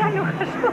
家有棵树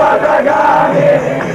Badaga!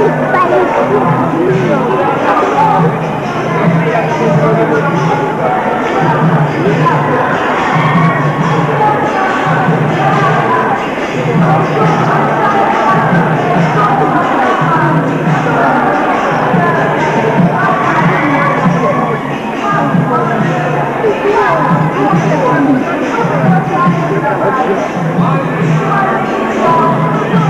Let's go.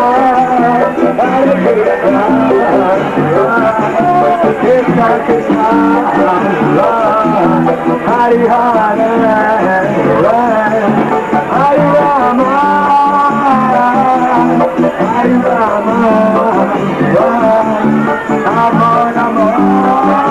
Krishna, Krishna, Hare Hari Hare Hari Rama Hari Rama Rama Rama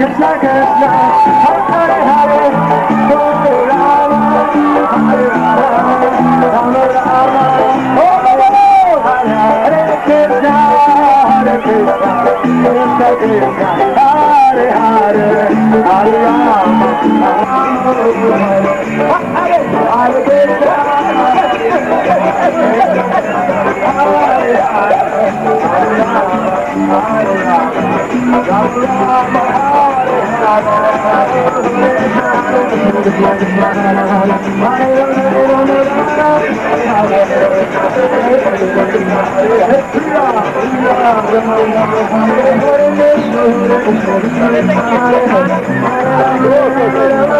Krishna Krishna Hare Hare Hare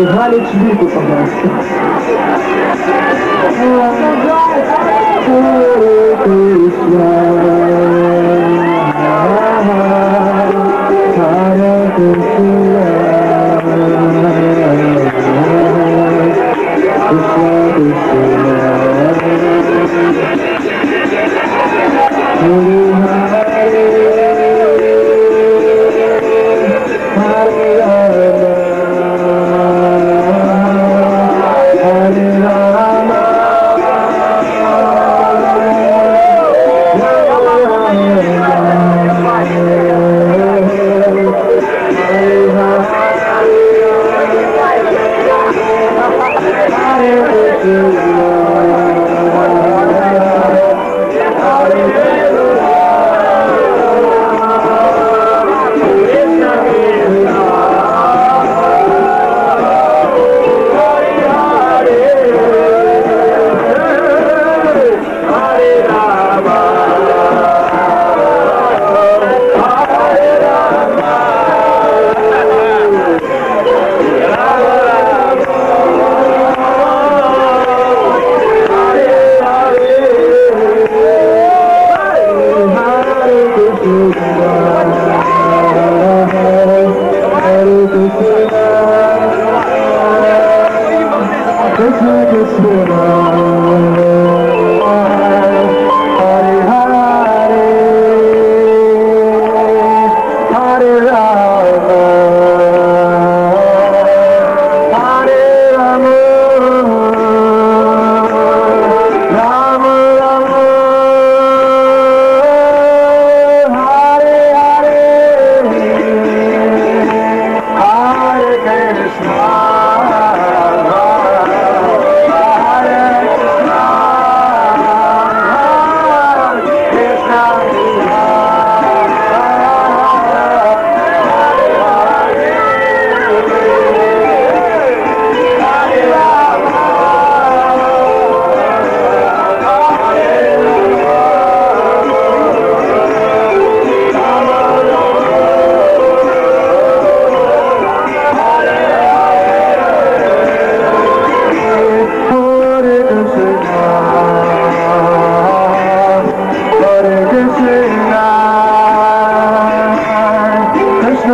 смотри. И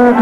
美しい